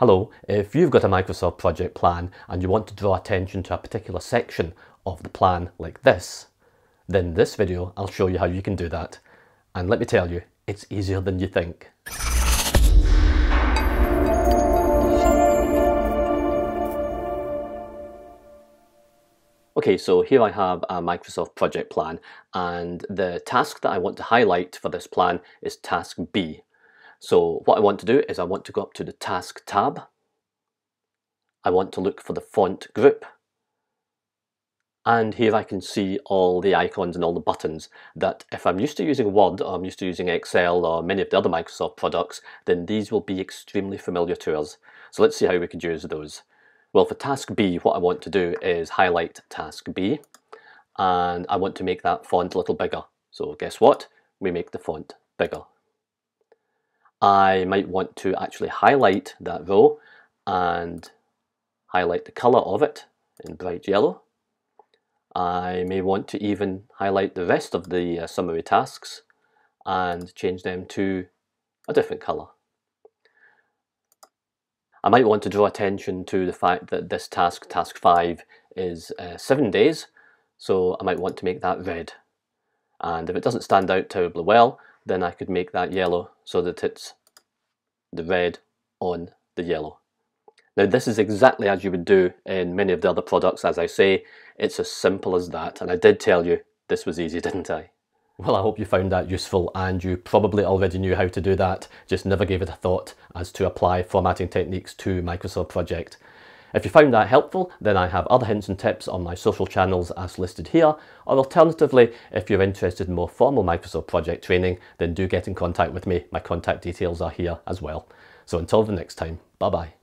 Hello, if you've got a Microsoft project plan and you want to draw attention to a particular section of the plan like this, then this video I'll show you how you can do that. And let me tell you, it's easier than you think. Okay, so here I have a Microsoft project plan and the task that I want to highlight for this plan is task B. So what I want to do is I want to go up to the Task tab. I want to look for the font group. And here I can see all the icons and all the buttons that if I'm used to using Word or I'm used to using Excel or many of the other Microsoft products, then these will be extremely familiar to us. So let's see how we could use those. Well, for task B, what I want to do is highlight task B and I want to make that font a little bigger. So guess what? We make the font bigger. I might want to actually highlight that row and highlight the color of it in bright yellow. I may want to even highlight the rest of the uh, summary tasks and change them to a different color. I might want to draw attention to the fact that this task, task 5, is uh, 7 days, so I might want to make that red. And if it doesn't stand out terribly well, then I could make that yellow so that it's the red on the yellow. Now this is exactly as you would do in many of the other products as I say, it's as simple as that and I did tell you this was easy didn't I? Well I hope you found that useful and you probably already knew how to do that, just never gave it a thought as to apply formatting techniques to Microsoft Project. If you found that helpful, then I have other hints and tips on my social channels as listed here, or alternatively, if you're interested in more formal Microsoft project training, then do get in contact with me. My contact details are here as well. So until the next time, bye bye.